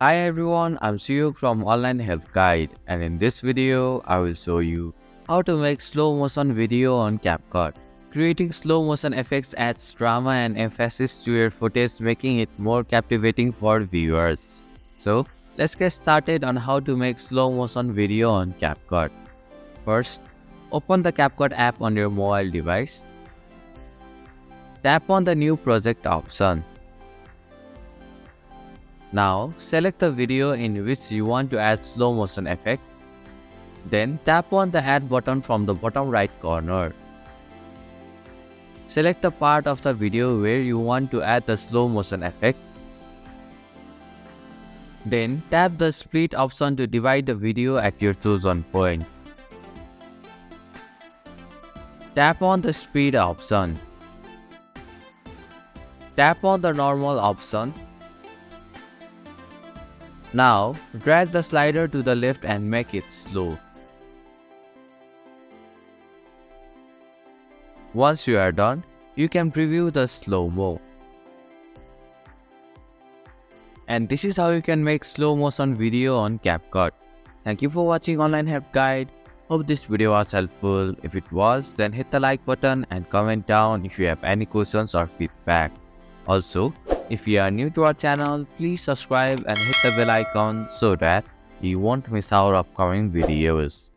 Hi everyone, I'm Suyuk from Online Help Guide and in this video, I will show you how to make slow motion video on CapCut. Creating slow motion effects adds drama and emphasis to your footage making it more captivating for viewers. So, let's get started on how to make slow motion video on CapCut. First, open the CapCut app on your mobile device. Tap on the new project option. Now, select the video in which you want to add slow motion effect. Then tap on the add button from the bottom right corner. Select the part of the video where you want to add the slow motion effect. Then tap the split option to divide the video at your chosen point. Tap on the speed option. Tap on the normal option. Now, drag the slider to the left and make it slow. Once you are done, you can preview the slow-mo. And this is how you can make slow motion video on CapCut. Thank you for watching online help guide. Hope this video was helpful. If it was, then hit the like button and comment down if you have any questions or feedback. Also, if you are new to our channel, please subscribe and hit the bell icon so that you won't miss our upcoming videos.